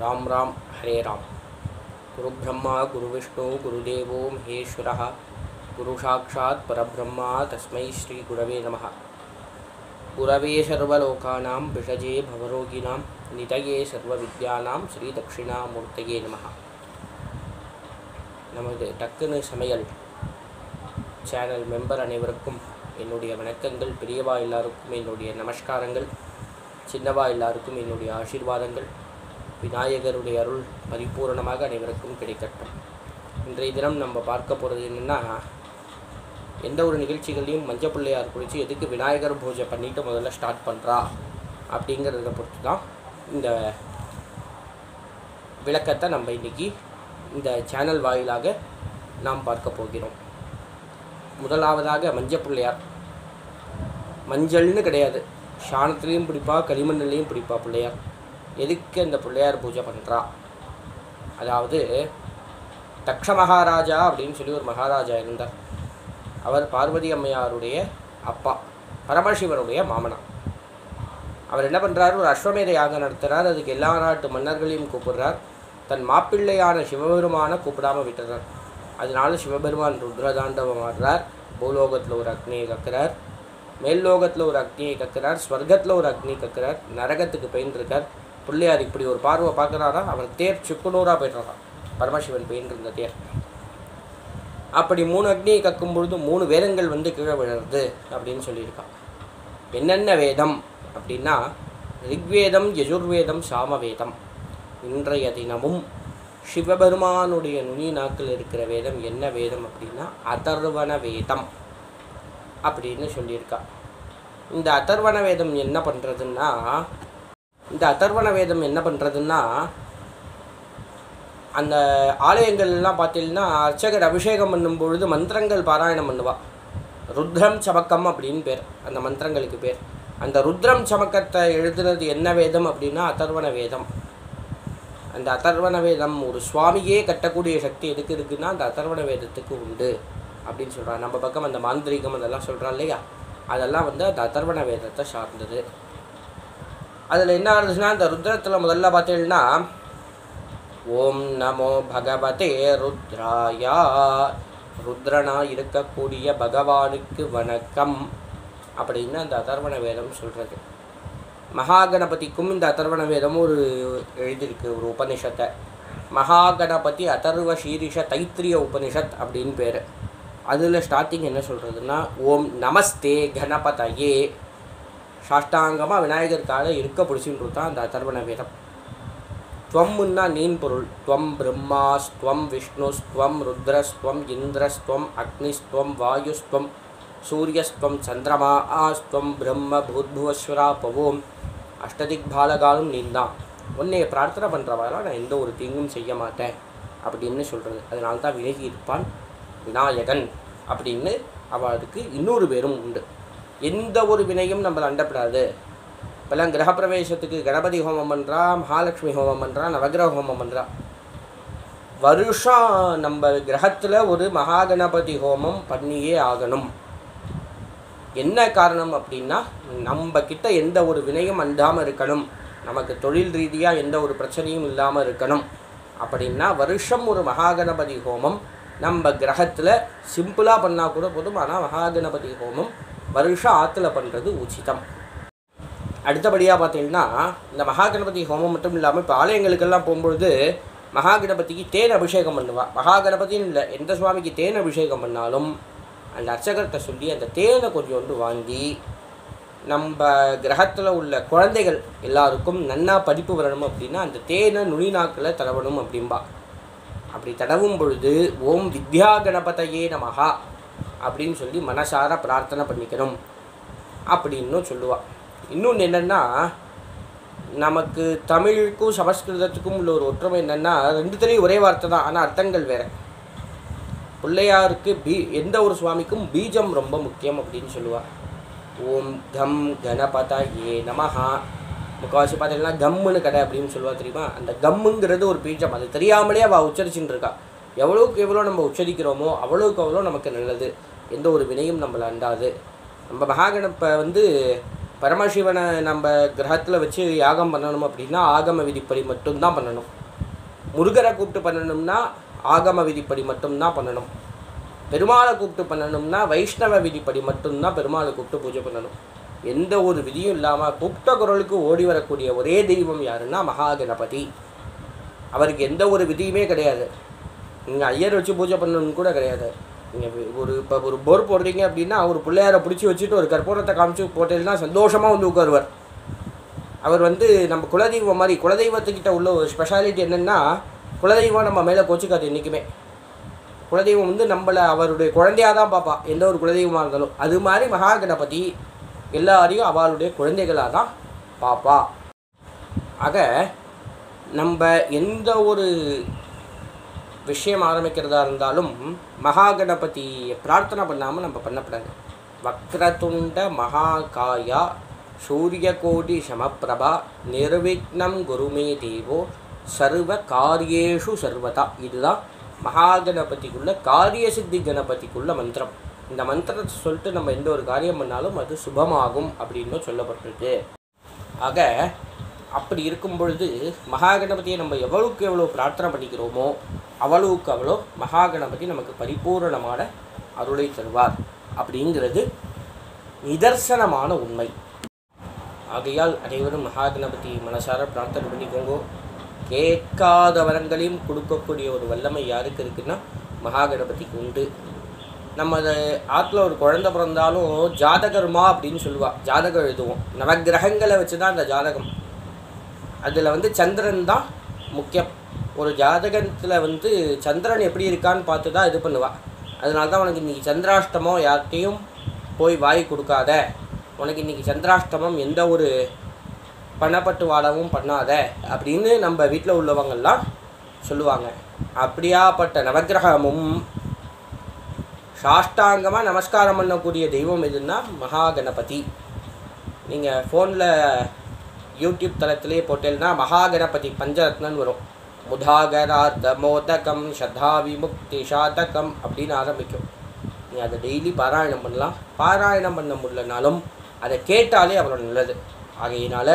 ராம் ராம் ஹரே ராம் குரு பிரம்மா குரு விஷ்ணு குருதேவோ மகேஸ்வர குரு சாட்சாத் பரபிரம்மா தஸ்மை ஸ்ரீ குரவே நம குரவே சர்வலோகானாம் விஷஜே பவரோகிணாம் சர்வ சர்வவித்யானாம் ஸ்ரீ தட்சிணாமூர்த்தையே நம நமது டக்குனு சமையல் சேனல் மெம்பர் அனைவருக்கும் என்னுடைய வணக்கங்கள் பெரியவா எல்லாருக்கும் என்னுடைய நமஸ்காரங்கள் சின்னவா எல்லாருக்கும் என்னுடைய ஆசீர்வாதங்கள். விநாயகருடைய அருள் பரிபூரணமாக அனைவருக்கும் கிடைக்கட்டும். இன்றைய தினம் நம்ம பார்க்க போகிறது என்னென்னா எந்த ஒரு நிகழ்ச்சிகளையும் மஞ்சள் பிள்ளையார் குறித்து எதுக்கு விநாயகர் பூஜை பண்ணிட்டு முதல்ல ஸ்டார்ட் பண்ணுறா அப்படிங்கிறத பொறுத்து தான் இந்த விளக்கத்தை நம்ம இன்றைக்கி இந்த சேனல் வாயிலாக நாம் பார்க்க போகிறோம். முதலாவதாக மஞ்சள் பிள்ளையார். மஞ்சள்னு கிடையாது. சாணத்துலேயும் பிடிப்பா களிமண்ணிலையும் பிடிப்பா பிள்ளையார். எதுக்கு இந்த பிள்ளையார் பூஜை பண்ணுறா அதாவது தக்ஷ மகாராஜா அப்படின்னு சொல்லி ஒரு மகாராஜா இருந்தார். அவர் பார்வதி அம்மையாருடைய அப்பா பரமசிவனுடைய மாமனா. அவர் என்ன பண்ணுறாரு ஒரு அஸ்வமேத யாகம் நடத்துகிறார் அதுக்கு எல்லா நாட்டு மன்னர்களையும் கூப்பிடுறார். தன் மாப்பிள்ளையான சிவபெருமானை கூப்பிடாமல் விட்டுறார். அதனால சிவபெருமான் ருத்ரதாண்டவம் ஆடுறார். பூலோகத்தில் ஒரு அக்னியை கக்கிறார். மேல் லோகத்தில் ஒரு அக்னியை கக்கிறார். ஸ்வர்க்கத்தில் ஒரு அக்னி கக்கிறார். நரகத்துக்கு பெயின்றிருக்கார் பிள்ளையார் இப்படி ஒரு பார்வை பார்க்குறாரா? அவர் தேர் சுக்குனூராக போய்ட்டுறான் பரமசிவன் பெயின் இருந்த தேர். அப்படி மூணு அக்னியை கக்கும் பொழுது மூணு வேதங்கள் வந்து கீழே விழுறது அப்படின்னு சொல்லியிருக்கான். என்னென்ன வேதம் அப்படின்னா ரிக்வேதம் யஜுர்வேதம் சாமவேதம். இன்றைய தினமும் சிவபெருமானுடைய நுனி நாக்கில் இருக்கிற வேதம் என்ன வேதம் அப்படின்னா அதர்வண வேதம் அப்படின்னு சொல்லியிருக்கா இந்த அதர்வண வேதம் என்ன பண்ணுறதுன்னா இந்த அதர்வண வேதம் என்ன பண்ணுறதுன்னா அந்த ஆலயங்கள்லாம் பார்த்தீங்கன்னா அர்ச்சகர் அபிஷேகம் பண்ணும் பொழுது மந்திரங்கள் பாராயணம் பண்ணுவாள் ருத்ரம் சமக்கம் அப்படின்னு பேர் அந்த மந்திரங்களுக்கு பேர். அந்த ருத்ரம் சமக்கத்தை எழுதுனது என்ன வேதம் அப்படின்னா அதர்வண வேதம். அந்த அதர்வண வேதம் ஒரு சுவாமியே கட்டக்கூடிய சக்தி எதுக்கு இருக்குன்னா அந்த அதர்வண வேதத்துக்கு உண்டு அப்படின்னு சொல்கிறாங்க நம்ம பக்கம் அந்த மாந்திரிகம் அதெல்லாம் சொல்கிறோம் இல்லையா? அதெல்லாம் வந்து அந்த அதர்வண வேதத்தை சார்ந்தது. அதில் என்ன ஆகுதுன்னா அந்த ருத்ரத்தில் முதல்ல பார்த்தீங்கன்னா ஓம் நமோ பகவதே ருத்ராயா. ருத்ரனா இருக்கக்கூடிய பகவானுக்கு வணக்கம் அப்படின்னு அந்த அதர்வண வேதம் சொல்கிறது மகாகணபதிக்கும் இந்த அதர்வண வேதம் ஒரு எழுதியிருக்கு ஒரு உபனிஷத்தை. மகாகணபதி அதர்வ சீரிஷ தைத்திரிய உபனிஷத் அப்படின்னு பேர். அதில் ஸ்டார்டிங் என்ன சொல்கிறதுன்னா ஓம் நமஸ்தே கணபதையே. சாஷ்டாங்கமாக விநாயகருக்காக இருக்க பிடிச்சின்றது தான் அந்த அதர்வண வேதம். துவம்னா நீன் பொருள். துவம் பிரம்மாஸ்துவம் விஷ்ணுஸ்துவம் ருத்ரஸ்துவம் இந்திரஸ்துவம் அக்னிஸ்துவம் வாயுஸ்துவம் சூரியஸ்துவம் சந்திரமா ஆஸ்துவம் பிரம்ம பூத்புவஸ்வரா பவோம். அஷ்டதிக் பாலகாலும் நீ தான் உன்னைய பிரார்த்தனை பண்ணுறவாலாம் நான் எந்த ஒரு தீங்கும் செய்ய மாட்டேன் அப்படின்னு சொல்கிறது அதனால தான் விலகி இருப்பான் விநாயகன் அப்படின்னு அவளுக்கு இன்னொரு பேரும் உண்டு. எந்த ஒரு வினையும் நம்மளை அண்டப்படாது. இப்போல்லாம் கிரகப்பிரவேசத்துக்கு கணபதி ஹோமம் பண்ணுறா மகாலட்சுமி ஹோமம் பண்ணுறா நவகிரக ஹோமம் பண்ணுறா வருஷம் நம்ம கிரகத்தில் ஒரு மகாகணபதி ஹோமம் பண்ணியே ஆகணும். என்ன காரணம் அப்படின்னா நம்ம கிட்ட எந்த ஒரு வினையும் அண்டாமல் இருக்கணும். நமக்கு தொழில் ரீதியாக எந்த ஒரு பிரச்சனையும் இல்லாமல் இருக்கணும். அப்படின்னா வருஷம் ஒரு மகாகணபதி ஹோமம் நம்ம கிரகத்தில் சிம்பிளாக பண்ணால் கூட போதும். ஆனால் மகாகணபதி ஹோமம் வருஷம் ஆற்றுல பண்ணுறது உச்சிதம். அடுத்தபடியாக பார்த்தீங்கன்னா இந்த மகாகணபதி ஹோமம் மட்டும் இல்லாமல் இப்போ ஆலயங்களுக்கெல்லாம் போகும்பொழுது மகாகணபதிக்கு தேன் அபிஷேகம் பண்ணுவா. மகாகணபதின்னு இல்லை எந்த சுவாமிக்கு தேன் அபிஷேகம் பண்ணாலும் அந்த அர்ச்சகர்கிட்ட சொல்லி அந்த தேனை கொஞ்சோண்டு வாங்கி நம்ம கிரகத்தில் உள்ள குழந்தைகள் எல்லாருக்கும் நன்னா படிப்பு வரணும் அப்படின்னா அந்த தேனை நுனி நாக்கில் தடவணும் அப்படிம்பா. அப்படி தடவும் பொழுது ஓம் வித்யா கணபதையே நமகா அப்படின்னு சொல்லி மனசார பிரார்த்தனை பண்ணிக்கணும் அப்படின்னு சொல்லுவாள் இன்னொன்று என்னென்னா நமக்கு தமிழுக்கும் சமஸ்கிருதத்துக்கும் உள்ள ஒரு ஒற்றுமை என்னென்னா ரெண்டுத்துலேயும் ஒரே வார்த்தை தான் ஆனால் அர்த்தங்கள் வேறு. பிள்ளையாருக்கு பீ எந்த ஒரு சுவாமிக்கும் பீஜம் ரொம்ப முக்கியம் அப்படின்னு சொல்லுவாள் ஓம் கம் கணபத ஏ நமஹா. முக்கால்வாசி பார்த்தீங்கன்னா கம்முன்னு கடை அப்படின்னு சொல்லுவா தெரியுமா? அந்த கம்முங்கிறது ஒரு பீஜம். அது தெரியாமலே அவள் உச்சரிச்சுட்டு இருக்கா. எவ்வளோக்கு எவ்வளோ நம்ம உச்சரிக்கிறோமோ அவ்வளோக்கு அவ்வளோ நமக்கு நல்லது. எந்த ஒரு வினையும் நம்மளை அண்டாது. நம்ம மகாகணப்பை வந்து பரமசிவனை நம்ம கிரகத்தில் வச்சு யாகம் பண்ணணும் அப்படின்னா ஆகம விதிப்படி மட்டும்தான் பண்ணணும். முருகரை கூப்பிட்டு பண்ணணும்னா ஆகம விதிப்படி மட்டும்தான் பண்ணணும். பெருமாளை கூப்பிட்டு பண்ணணும்னா வைஷ்ணவ விதிப்படி மட்டும்தான் பெருமாளை கூப்பிட்டு பூஜை பண்ணணும். எந்த ஒரு விதியும் இல்லாமல் கூப்பிட்ட குரலுக்கு ஓடி வரக்கூடிய ஒரே தெய்வம் யாருன்னா மகாகணபதி. அவருக்கு எந்த ஒரு விதியுமே கிடையாது. நீங்கள் ஐயர் வச்சு பூஜை பண்ணணும்னு கூட கிடையாது. நீங்கள் ஒரு இப்போ ஒரு போர் போடுறீங்க அப்படின்னா ஒரு பிள்ளையாரை பிடிச்சி வச்சுட்டு ஒரு கற்பூரத்தை காமிச்சு போட்டீங்கன்னா சந்தோஷமாக வந்து உட்காருவார். அவர் வந்து நம்ம குலதெய்வம் மாதிரி குலதெய்வத்துக்கிட்ட உள்ள ஒரு ஸ்பெஷாலிட்டி என்னென்னா குலதெய்வம் நம்ம மேலே கோச்சிக்காது என்றைக்குமே குலதெய்வம் வந்து நம்மளை அவருடைய குழந்தையாக தான் பார்ப்பா எந்த ஒரு குலதெய்வமாக இருந்தாலும். அது மாதிரி மகா கணபதி எல்லாரையும் அவளுடைய குழந்தைகளாக தான் பார்ப்பா ஆக நம்ம எந்த ஒரு விஷயம் ஆரம்பிக்கிறதா இருந்தாலும் மகா கணபதியை பிரார்த்தனை பண்ணாமல் நம்ம பண்ணப்படாது. வக்ரதுண்ட மகாகாயா சூரியகோடி சமப்பிரபா நிர்விக்னம் குருமே தேவோ சர்வ காரியேஷு சர்வதா. இதுதான் மகாகணபதிக்குள்ள காரிய சித்தி கணபதிக்குள்ள மந்திரம். இந்த மந்திரத்தை சொல்லிட்டு நம்ம எந்த ஒரு காரியம் பண்ணாலும் அது சுபமாகும் அப்படின்னு சொல்லப்பட்டிருக்கு. ஆக அப்படி இருக்கும் பொழுது மகாகணபதியை நம்ம எவ்வளவுக்கு எவ்வளோ பிரார்த்தனை பண்ணிக்கிறோமோ அவ்வளவுக்கு அவ்வளோ மகாகணபதி நமக்கு பரிபூரணமான அருளை தருவார். அப்படிங்கிறது நிதர்சனமான உண்மை. ஆகையால் அனைவரும் மகாகணபதி மனசார பிரார்த்தனை பண்ணிக்கோங்க. கேட்காத வரங்களையும் கொடுக்கக்கூடிய ஒரு வல்லமை யாருக்கு இருக்குன்னா மகாகணபதிக்கு உண்டு. நம்ம அதை ஆற்றுல ஒரு குழந்தை பிறந்தாலும் ஜாதகர்மா அப்படின்னு சொல்லுவாள் ஜாதகம் எழுதுவோம். நவகிரகங்களை வச்சு தான் அந்த ஜாதகம். அதில் வந்து சந்திரன் தான் முக்கியம். ஒரு ஜாதகத்தில் வந்து சந்திரன் எப்படி இருக்கான்னு பார்த்து தான் இது பண்ணுவாள் அதனால தான் உனக்கு இன்றைக்கி சந்திராஷ்டமம் யார்கிட்டையும் போய் வாய் கொடுக்காத. உனக்கு இன்றைக்கி சந்திராஷ்டமம் எந்த ஒரு பணப்பட்டு வாடவும் பண்ணாத அப்படின்னு நம்ம வீட்டில் உள்ளவங்கள்லாம் சொல்லுவாங்க. அப்படியாப்பட்ட நவகிரகமும் சாஷ்டாங்கமாக நமஸ்காரம் பண்ணக்கூடிய தெய்வம் எதுன்னா மகாகணபதி. நீங்கள் ஃபோனில் யூடியூப் தளத்திலே போட்டேன்னா மகாகணபதி பஞ்சரத்னன் வரும். முதாகரார்த்த மோதகம் சதா விமுக்தி சாதகம் அப்படின்னு ஆரம்பிக்கும். நீ அதை டெய்லி பாராயணம் பண்ணலாம். பாராயணம் பண்ண முடியலனாலும் அதை கேட்டாலே அவ்வளோ நல்லது. ஆகையினால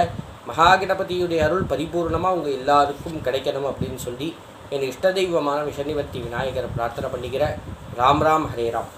மகாகணபதியுடைய அருள் பரிபூர்ணமாக உங்கள் எல்லாருக்கும் கிடைக்கணும் அப்படின்னு சொல்லி என் இஷ்ட தெய்வமான விஷநிவர்த்தி விநாயகரை பிரார்த்தனை பண்ணிக்கிறேன். ராம் ராம் ஹரே ராம்.